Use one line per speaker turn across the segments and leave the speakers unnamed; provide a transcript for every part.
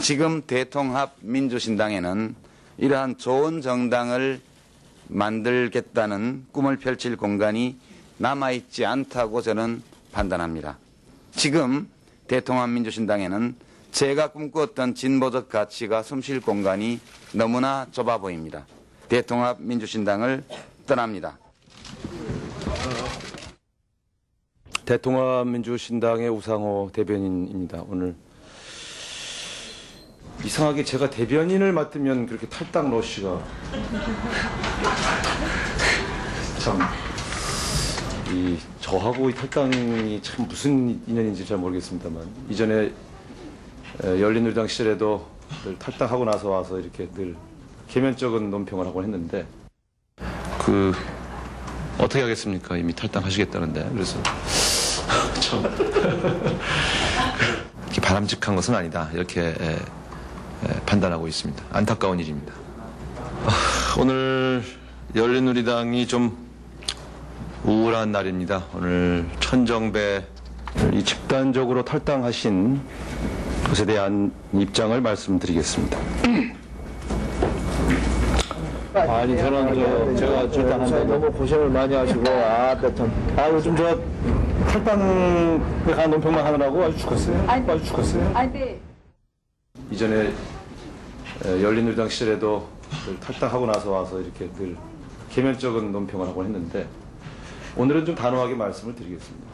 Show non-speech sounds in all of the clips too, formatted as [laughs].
지금 대통합 민주신당에는 이러한 좋은 정당을 만들겠다는 꿈을 펼칠 공간이 남아있지 않다고 저는 판단합니다. 지금 대통합 민주신당에는 제가 꿈꾸었던 진보적 가치가 숨쉴 공간이 너무나 좁아 보입니다. 대통합 민주신당을 떠납니다.
대통합 민주신당의 우상호 대변인입니다. 오늘 이상하게 제가 대변인을 맡으면 그렇게 탈당 러쉬가 [laughs] 참 이 저하고 이 탈당이 참 무슨 인연인지 잘 모르겠습니다만 이전에 에, 열린우리당 시절에도 늘 탈당하고 나서 와서 이렇게 늘 개면적인 논평을 하곤 했는데 그 어떻게 하겠습니까? 이미 탈당하시겠다는데 그래서 [laughs] 참 [laughs] 이렇게 바람직한 것은 아니다 이렇게 판단하고 있습니다. 안타까운 일입니다. 아, 오늘 열린우리당이 좀 우울한 날입니다. 오늘 천정배 이 집단적으로 탈당하신 것에 대한 입장을 말씀드리겠습니다. 아니 저는 저 제가 절단한다
너무 고생을 많이 하시고 아, 참.
아 요즘 저 탈당에 관한 논평만 하느라고 아주 죽었어요.
아니.
아주 죽었어요.
아니, 네.
이전에 에, 열린우리당 시절에도 늘 탈당하고 나서 와서 이렇게 늘 개면적인 논평을 하곤 했는데 오늘은 좀 단호하게 말씀을 드리겠습니다.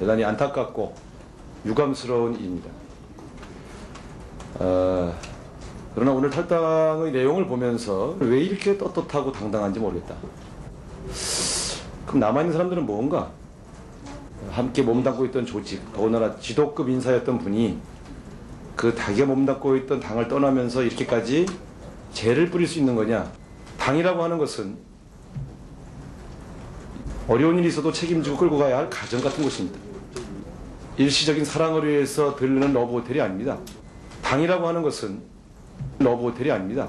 대단히 안타깝고 유감스러운 일입니다. 어, 그러나 오늘 탈당의 내용을 보면서 왜 이렇게 떳떳하고 당당한지 모르겠다. 그럼 남아있는 사람들은 뭔가? 함께 몸담고 있던 조직, 더군다나 지도급 인사였던 분이 그 자기가 몸담고 있던 당을 떠나면서 이렇게까지 죄를 뿌릴 수 있는 거냐? 당이라고 하는 것은 어려운 일이 있어도 책임지고 끌고 가야 할 가정 같은 곳입니다. 일시적인 사랑을 위해서 들르는 러브 호텔이 아닙니다. 당이라고 하는 것은 러브 호텔이 아닙니다.